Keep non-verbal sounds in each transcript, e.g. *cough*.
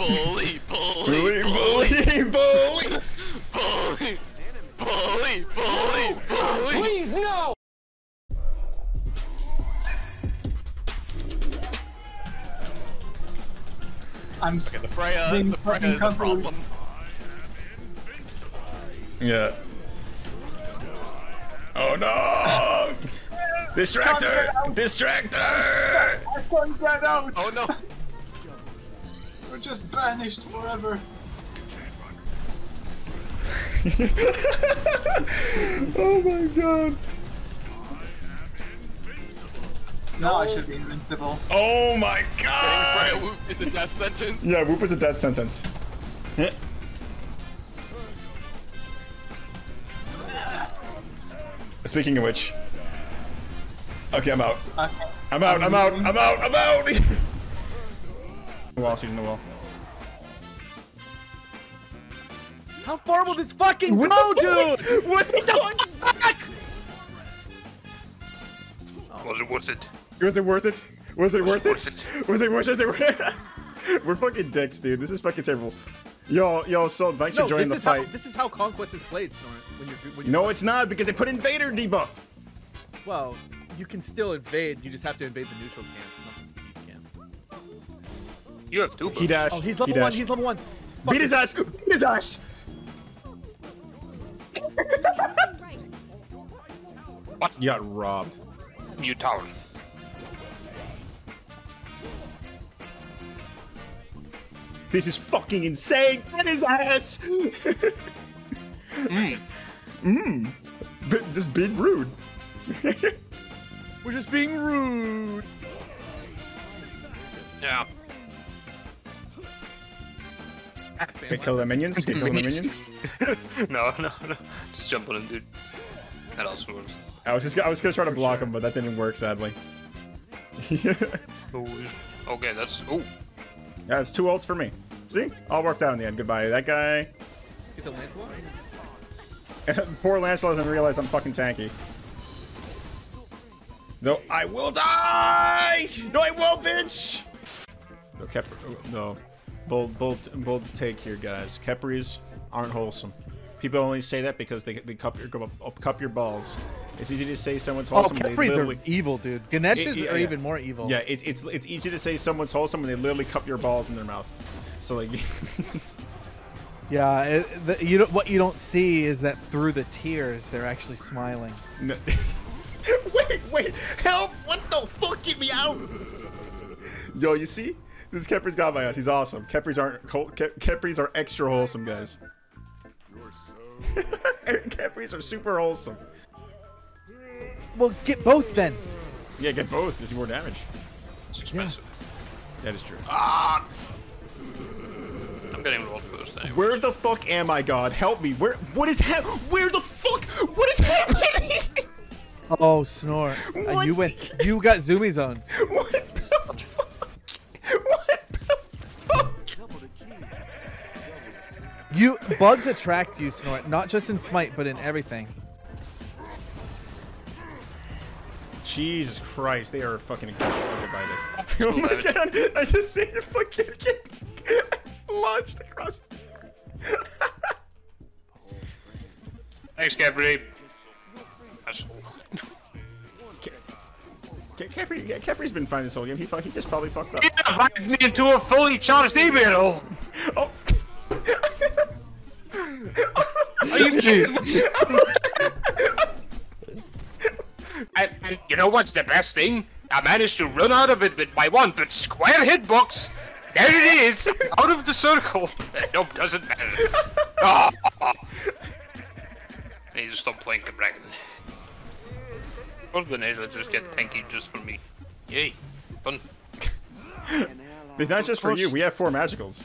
bully, bully, Bully, bully, bully, bully. bully, bully, bully, bully. Please, no! I'm Okay, the Freya, being the Freya fucking is a comfortable. problem. Yeah. Oh no! *laughs* Distractor! Distractor! I can't get out! Oh no! We're just banished forever. *laughs* oh my god. Now I should be invincible. Oh my god! Freya whoop is a death sentence. Yeah, whoop is a death sentence. *laughs* Speaking of which. Okay, I'm out. Okay. I'm out, I'm out, I'm out, I'm out! *laughs* wall, she's in the wall. How far will this fucking go, dude? What the fuck? Was it worth it? Was it worth it? Was it worth worth it? Was it worth it? *laughs* We're fucking dicks, dude. This is fucking terrible. Yo, yo, so thanks No, for joining the this is how fight. this is how Conquest is played, Snorri. When you're when you're No, it's not because they put Invader debuff. well, you can still invade. You just have to invade the neutral camps. No, you have two. He dashed. Oh, he's level he level one. dashed. He's level one. Beat his ass. Beat his ass. What? You got robbed. You tower. This is fucking insane. Get his ass. Mmm. Mmm. Just being rude. We're just being rude. Yeah. They kill the minions. They kill the minions. *laughs* no, no, no. Just jump on him, dude. That also works. I was just I was gonna try to block him, but that didn't work sadly. Oh, okay, that's. Oh, yeah, it's two ults for me. See, all worked out in the end. Goodbye, that guy. Get the Lancelot. *laughs* Poor Lancelot doesn't realize I'm fucking tanky. No, I will die! No, I won't, bitch! Oh, no, Kep no. Bold, bold, bold take here, guys. Khepris aren't wholesome. People only say that because they, they cup your uh, cup your balls. It's easy to say someone's Oh, wholesome. when they Khepris are evil, dude. Ganeshas Yeah, are yeah. even more evil. Yeah, it's it's it's easy to say someone's wholesome when they literally cup your balls in their mouth. So like, *laughs* Yeah. It, the, you don't, what you don't see is that through the tears, they're actually smiling. no- *laughs* wait, wait, help! What the fuck? Get me out! Yo, you see? This Khepris got my ass. He's awesome. Khepris aren't whole- Ke- Khepris are extra wholesome, guys. *laughs* Khepris are super wholesome. Well, get both then. Yeah, get both. Gives you more damage. it's expensive. That is true. Ah! I'm getting rolled first anyway. Where the fuck am I, God? Help me. Where? What is hap? Where the fuck? What is happening? Oh, snore. What? you went. You got Zoomy on. *laughs* what the fuck? What the fuck? You bugs attract you, Snort. Not just in Smite, but in everything. Jesus Christ, they are fucking aggressive. Okay, bye, Dick. *laughs* Oh my damage. god, I just see you fucking get *laughs* launched across. *laughs* Thanks, Gabriel. Asshole. Ke- Khepri, yeah, Khepri's been fine this whole game. He fuck, he just probably fucked up. He invited me into a fully charged email. And, and you know what's the best thing? I managed to run out of it with my one, but square hitbox. There it is, out of the circle. Nope, doesn't matter. I need to stop playing Dragon. Or Vanessa just get tanky just for me. Yay, fun. It's not just for you. We have four magicals.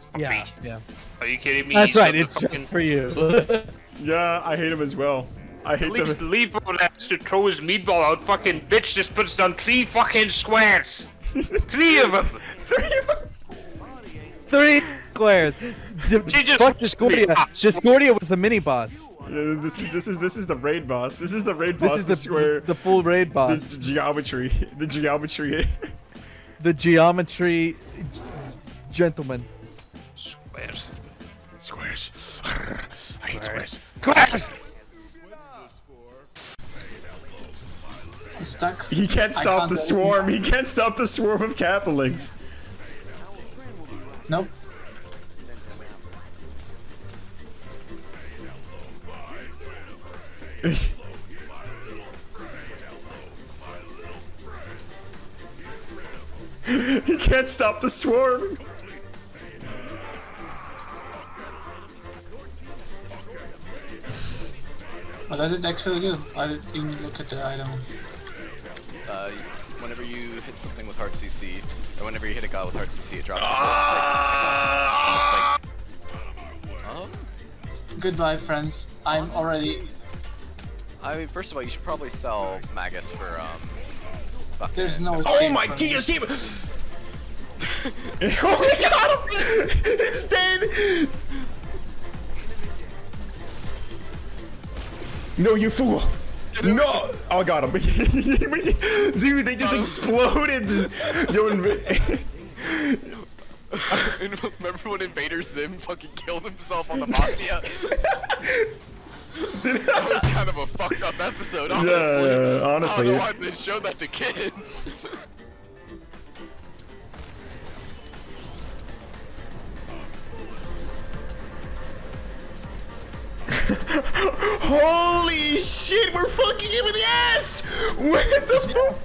That's for Yeah, me. yeah. Are you kidding me? That's He's right. It's fucking- just for you. *laughs* Yeah, I hate him as well. I hate At least them. leave for that to throw his meatball out. Fucking bitch just puts down three fucking squares. three of them. *laughs* Three Three squares. D- She just- Fuck Discordia. Discordia was the mini boss. Yeah, this is this is this is the raid boss. This is the raid This boss. This is the the square. the full raid boss. The boss. geometry. The geometry. The geometry. Gentlemen. Squares. Squares. I hate squares. Squares! I'm stuck. He can't stop can't the swarm. *laughs* He can't stop the swarm of Kapalings. Nope. he can't stop the swarm. What does it actually do? I didn't even look at the item. Uh, whenever you hit something with hard CC, or whenever you hit a guy with hard CC, it drops. Ah! a spike. Um, Goodbye, friends. I'm already. I mean, first of all, you should probably sell Magus for um. fucking- There's no. Oh my from he this. escaped! oh my god! *laughs* He's dead! No, you fool! No! Oh, got him. *laughs* Dude, they just uh, exploded! *laughs* Yo, *laughs* Remember when Invader Zim fucking killed himself on the Mafia? that was kind of a fucked up episode, honestly. yeah, honestly. I don't know why they showed that to kids. Holy shit, we're fucking him in the ass! What the fuck?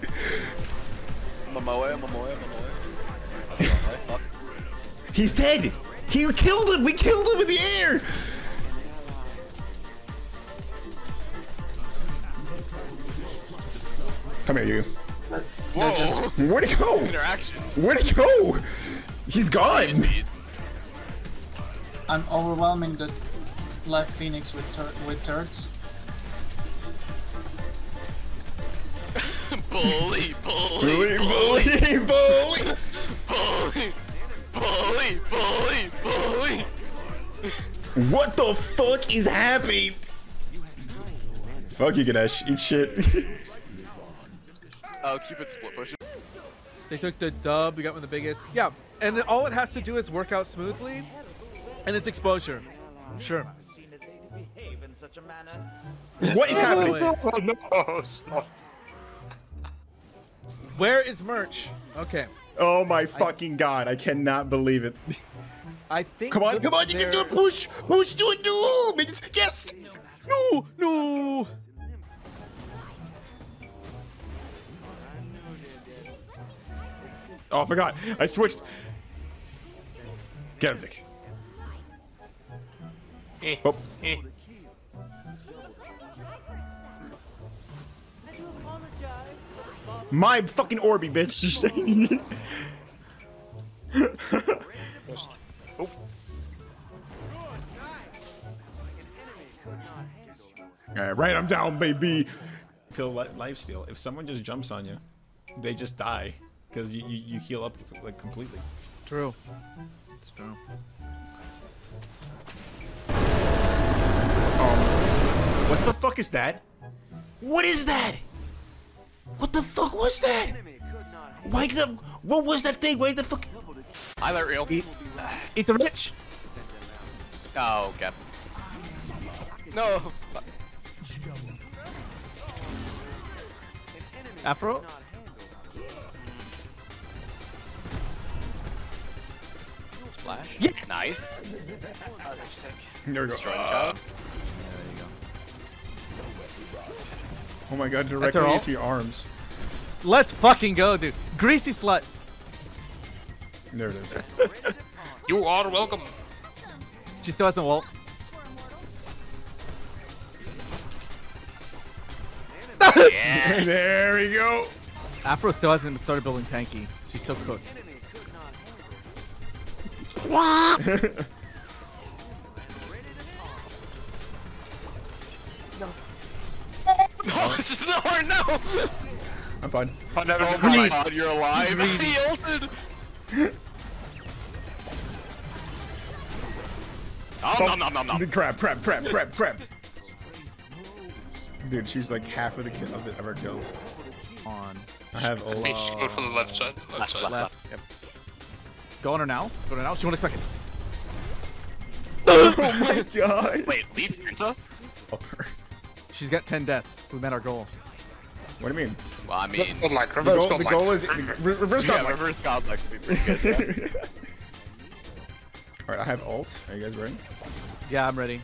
Momoa, Momoa, Momoa. That's not right, fuck. He's dead! He killed him! We killed him in the air! Come here, you. Whoa! Where'd he go? Interactions. Where'd he go? He's gone! I'm overwhelming the live phoenix with tur with turrets. *laughs* bully, Bully, bully, bully, bully, bully! bully, bully, bully, bully. What the fuck is happening? Fuck you, Ganesh. Eat shit. *laughs* Oh, keep it split pushing. They took the dub. We got one of the biggest. Yeah, and all it has to do is work out smoothly, and it's exposure. Sure. seen a lady behave in such a manner. what is happening? Wait, *laughs* Oh no, stop. Where is merch? Okay. Oh my fucking god, I cannot believe it. I think. Come on, come on, you can do there- it, push! Push, do it, no! Minions, yes! No, no. Oh, I forgot. I switched. Get him, Vic. Eh, Oh. eh. My fucking Orby, bitch. *laughs* Just- Oh, Alright, write them down, baby. Kill li life steal. If someone just jumps on you, they just die. Because you, you, you heal up like completely. True. It's true. What the fuck is that? What is that? What the fuck was that? Why the what was that thing? Why the fuck? Highlight reel. Eat the rich. Oh, okay. No. Afro. Splash. Yes. Nice. Oh, that's sick. There we go. Destroy the Ah. Oh my god, her directly ult? into your arms. Let's fucking go, dude. Greasy slut. There it is. *laughs* you are welcome. She still hasn't ult. Yeah. *laughs* there we go. Afro still hasn't started building tanky. She's so cooked. *laughs* just nowhere. No. I'm fine. Oh, never Oh my god, you're alive. *laughs* he ulted. Oh, nom nom nom nom. Crap, crap, crap, crap, crap. Dude, she's like half of the kill of, the, of our kills. On I have I think she's Olaf. going from the left side. Left side. left. Yep. Go on her now. Go on her now. She won't expect it. *laughs* oh my *laughs* god. Wait, leave Penta? She's got 10 deaths. We met our goal. What do you mean? Well, I mean, Godlike, The reverse goal, the godlike. goal is *laughs* re reverse yeah, godlike. reverse godlike would be pretty good. Yeah. *laughs* All right, I have ult. Are you guys ready? Yeah, I'm ready.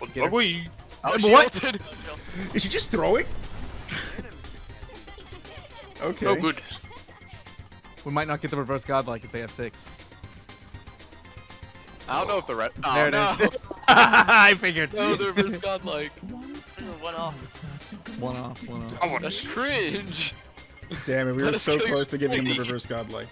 But are we? Oh, But she what? ulted. *laughs* Is she just throwing? Okay. No good. We might not get the reverse godlike if they have six. I don't know if the red. Oh, There it no. is. I figured. no, the reverse godlike. One off. One off, one off. I want That's cringe. Damn it, we *laughs* were so close to giving him the reverse godlike.